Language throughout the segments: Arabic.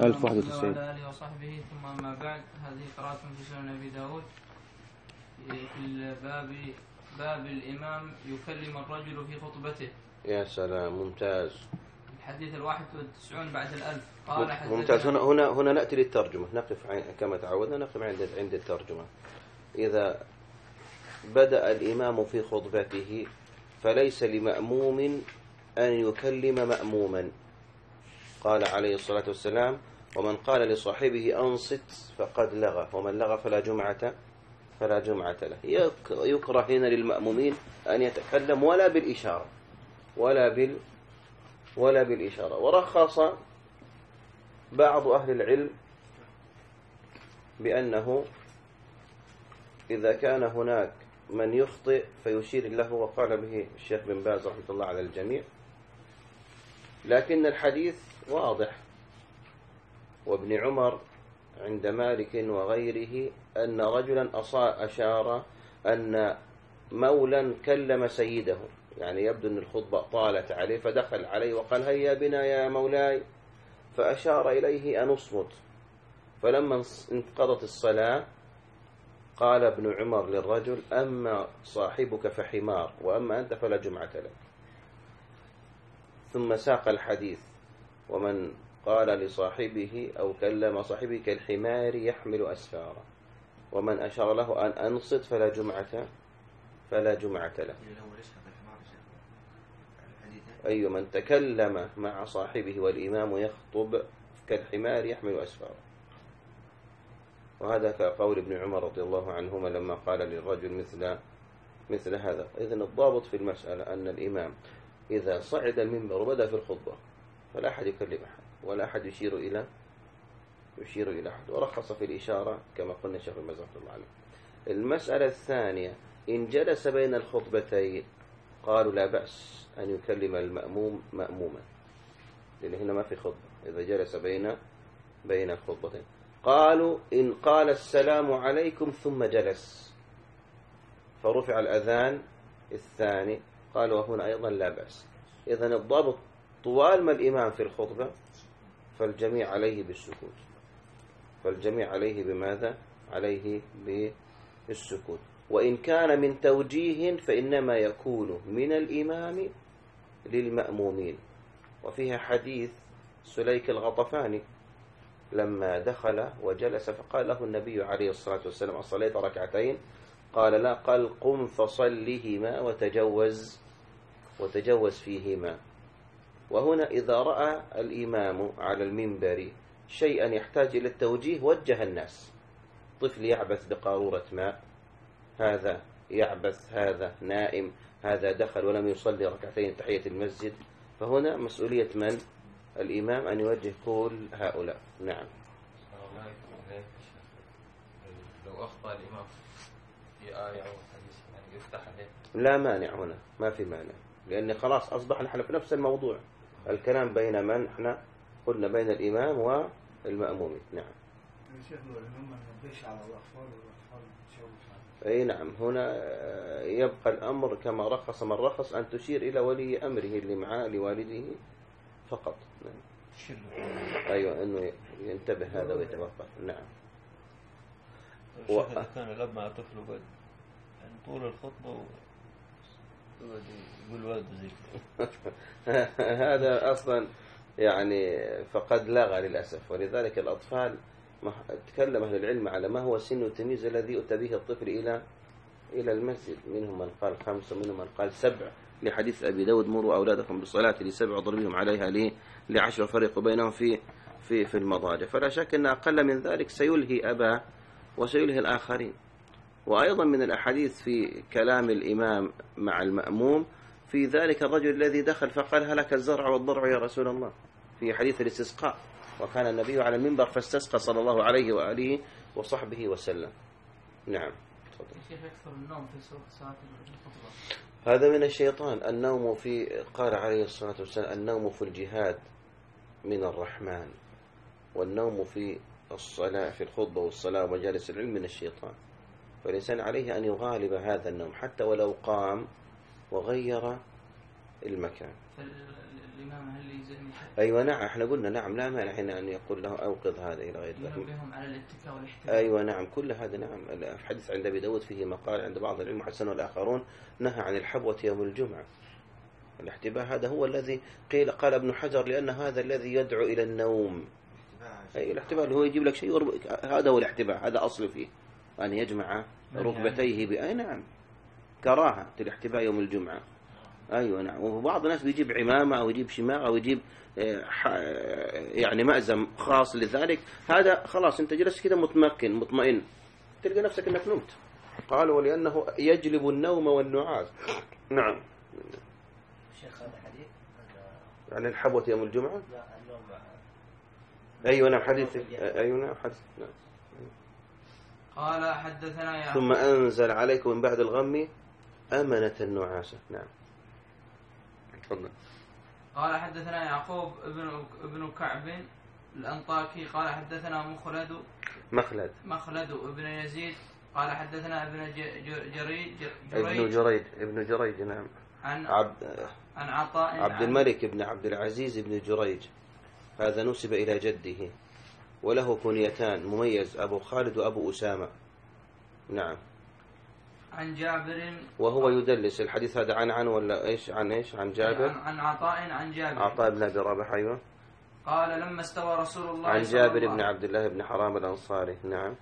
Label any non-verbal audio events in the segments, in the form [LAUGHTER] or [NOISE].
1091 وعلى آله وصحبه ثم أما بعد هذه قراءة في سنن أبي داود. في الباب باب الإمام يكلم الرجل في خطبته. يا سلام ممتاز. الحديث الواحد والتسعون بعد الألف. قال ممتاز. هنا هنا هنا نأتي للترجمة. نقف كما تعودنا نقف عند عند الترجمة. إذا بدأ الإمام في خطبته فليس لمأموم أن يكلم مأموما. قال عليه الصلاة والسلام ومن قال لصاحبه أنصت فقد لغى ومن لغى فلا جمعة فلا جمعة له. يك- يكره هنا للمأمومين أن يتكلم ولا بالإشارة ولا بال ولا بالإشارة. ورخص بعض أهل العلم بأنه إذا كان هناك من يخطئ فيشير له وقال به الشيخ بن باز رحمة الله على الجميع. لكن الحديث واضح. وابن عمر عند مالك وغيره أن رجلا أشار أن مولا كلم سيده. يعني يبدو أن الخطبة طالت عليه فدخل عليه وقال هيا بنا يا مولاي. فأشار إليه أن اصمت. فلما انقضت الصلاة قال ابن عمر للرجل أما صاحبك فحمار وأما أنت فلا جمعة لك. ثم ساق الحديث. ومن قال لصاحبه أو كلم صاحبه كالحمار يحمل أسفارا ومن أشار له أن أنصت فلا جمعة فلا جمعة له. أي من تكلم مع صاحبه والإمام يخطب كالحمار يحمل أسفاره. وهذا كقول ابن عمر رضي الله عنهما لما قال للرجل مثل مثل هذا. إذن الضابط في المسألة أن الإمام إذا صعد المنبر وبدأ في الخطبة فلا أحد يكلم أحد ولا أحد يشير إلى يشير إلى أحد. ورخص في الإشارة كما قلنا بن باز رحمه الله عليه. المسألة الثانية إن جلس بين الخطبتين قالوا لا بأس أن يكلم المأموم مأموما. لأن هنا ما في خطبة إذا جلس بين بين الخطبتين. قالوا إن قال السلام عليكم ثم جلس. فرفع الأذان الثاني قالوا وهنا أيضا لا بأس. إذا الضابط طوال ما الإمام في الخطبة فالجميع عليه بالسكوت. فالجميع عليه بماذا؟ عليه بالسكوت. وإن كان من توجيه فإنما يكون من الإمام للمأمومين. وفيها حديث سليك الغطفاني لما دخل وجلس فقال له النبي عليه الصلاة والسلام أصليت ركعتين؟ قال لا قال قم فصلهما وتجوز وتجوز فيهما. وهنا إذا رأى الإمام على المنبر شيئا يحتاج إلى التوجيه وجه الناس. طفل يعبث بقارورة ماء. هذا يعبث هذا نائم هذا دخل ولم يصلي ركعتين تحية المسجد. فهنا مسؤولية من؟ الإمام أن يوجه كل هؤلاء. نعم. لو أخطأ الإمام في آية أو حديث يعني يفتح عليه. لا مانع هنا ما في مانع. لأن خلاص أصبح نحن في نفس الموضوع. الكلام بين من؟ إحنا قلنا بين الإمام والمأمومين نعم. أي نعم. هنا يبقى الأمر كما رخص من رخص أن تشير إلى ولي أمره اللي معاه لوالده فقط. نعم. أيوة أنه ينتبه هذا ويتوقف. نعم. و- كان الأب مع طفله قد يعني طول الخطبة و... كده [LAUGHS] هذا أصلا يعني فقد لغى للأسف. ولذلك الأطفال ما- تكلم أهل العلم على ما هو سن التمييز الذي يؤتى به الطفل إلى إلى المسجد. منهم من قال خمس ومنهم من قال سبع. لحديث أبي داود مروا أولادكم بالصلاة لسبع ضربهم عليها ليه لعشر وفرقوا بينهم في في في المضاجع. فلا شك أن أقل من ذلك سيلهي أباه وسيلهي الآخرين. وأيضا من الأحاديث في كلام الإمام مع المأموم في ذلك الرجل الذي دخل فقال هلك الزرع والضرع يا رسول الله. في حديث الاستسقاء. وكان النبي على المنبر فاستسقى صلى الله عليه وآله وصحبه وسلم. نعم. شيخ يكثر النوم في صلاة الخطبة. هذا من الشيطان. النوم في قال عليه الصلاة والسلام النوم في الجهاد من الرحمن والنوم في الصلاة في الخطبة والصلاة ومجالس العلم من الشيطان. فالإنسان عليه أن يغالب هذا النوم حتى ولو قام وغير المكان. فالإمام الإمام هل؟ أيوة نعم إحنا قلنا نعم لا مانع هنا أن يقول له أوقظ هذا إلى غير ذلك. ينبههم على الاتكاء والاحتمال أيوة نعم كل هذا نعم. الحديث عند أبي داود فيه مقال عند بعض العلم حسنه الآخرون نهى عن الحبوة يوم الجمعة. الاحتباء هذا هو الذي قيل قال ابن حجر لأن هذا الذي يدعو إلى النوم. أي الاحتباء اللي هو يجيب لك شيء ورب- هذا هو الاحتباء هذا أصل فيه أن يجمع ركبتيه بأي نعم. كراهة الاحتباء يوم الجمعة. أيوة نعم. وبعض الناس بيجيب عمامة أو يجيب شماغ أو يجيب آه، آه، يعني مأزم خاص لذلك. هذا خلاص أنت جلست كده متمكن مطمئن. تلقى نفسك أنك نمت. قال ولأنه يجلب النوم والنعاس. نعم. شيخ هذا حديث؟ يعني الحبوة يوم الجمعة؟ لا النوم أيوة نعم حديث. أيوة نعم حديث. نعم. قال حدثنا يعقوب ثم أنزل عليكم من بعد الغم أمنة النعاسة نعم. تفضل. قال حدثنا يعقوب ابن ابن كعب الأنطاكي قال حدثنا مخلد مخلد. مخلد ابن يزيد قال حدثنا ابن جريج ابن جريج ابن جريج نعم. عن عبد عن عطاء عبد الملك بن عبد العزيز بن جريج. هذا نسب إلى جده. وله كنيتان مميز أبو خالد وأبو أسامة. نعم. عن جابر. وهو يدلس الحديث هذا عن عن ولا إيش؟ عن إيش؟ عن جابر. عن, عن عطاء عن جابر. عطاء بن أبي رابح أيوه. قال لما استوى رسول الله عن صلى جابر الله بن عبد الله بن حرام الأنصاري. نعم.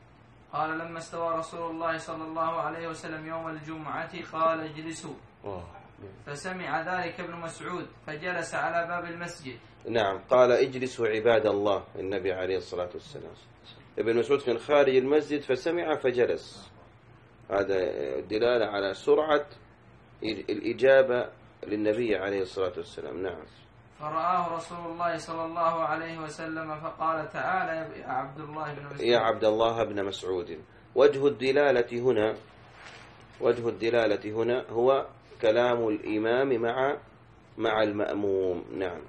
قال لما استوى رسول الله صلى الله عليه وسلم يوم الجمعة قال اجلسوا. فسمع ذلك ابن مسعود فجلس على باب المسجد. نعم قال اجلسوا عباد الله النبي عليه الصلاة والسلام. ابن مسعود كان خارج المسجد فسمع فجلس. هذا دلالة على سرعة الإجابة للنبي عليه الصلاة والسلام. نعم. فرآه رسول الله صلى الله عليه وسلم فقال تعالى يا عبد الله بن مسعود. يا عبد الله بن مسعود. وجه الدلالة هنا وجه الدلالة هنا هو كلام الإمام مع مع المأموم. نعم.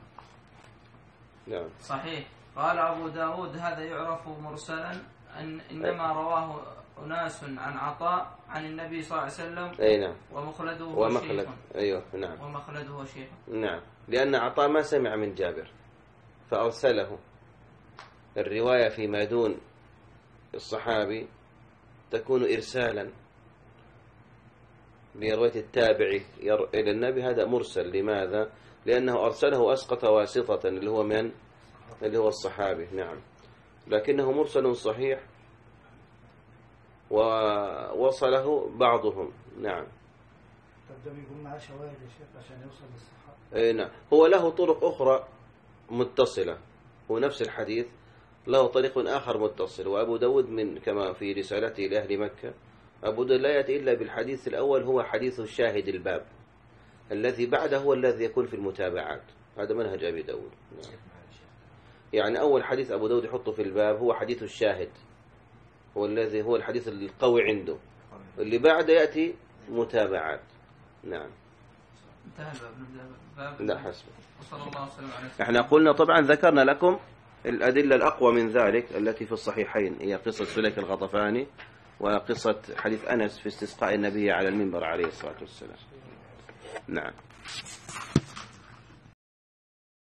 نعم. صحيح. قال أبو داود هذا يعرف مرسلا أن إنما رواه أناس عن عطاء عن النبي صلى الله عليه وسلم أي نعم. ومخلده ومخلد. شيخ. أيوه. نعم. ومخلده شيخ. نعم. لأن عطاء ما سمع من جابر فأرسله. الرواية فيما دون الصحابي تكون إرسالا. لرواية التابعي ير- إلى النبي هذا مرسل. لماذا؟ لأنه أرسله وأسقط واسطة اللي هو من؟ اللي هو الصحابي. نعم. لكنه مرسل صحيح ووصله بعضهم. نعم. طب ده بيكون معاه شواهد يا شيخ عشان يوصل للصحابة. اي نعم. هو له طرق أخرى متصلة هو نفس الحديث له طريق آخر متصل. وأبو داود من كما في رسالته لأهل مكة أبو داود لا يأتي إلا بالحديث الأول هو حديث الشاهد الباب. الذي بعده هو الذي يكون في المتابعات. هذا منهج أبي داود. نعم. يعني أول حديث أبو داود يحطه في الباب هو حديث الشاهد. هو الذي هو الحديث القوي عنده. اللي بعده يأتي متابعات. نعم. انتهى الباب. لا حسب إحنا قلنا طبعا ذكرنا لكم الأدلة الأقوى من ذلك التي في الصحيحين هي قصة سليك الغطفاني. وقصة حديث أنس في استسقاء النبي على المنبر عليه الصلاة والسلام. نعم.